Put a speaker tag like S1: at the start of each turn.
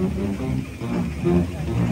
S1: Mm-hmm.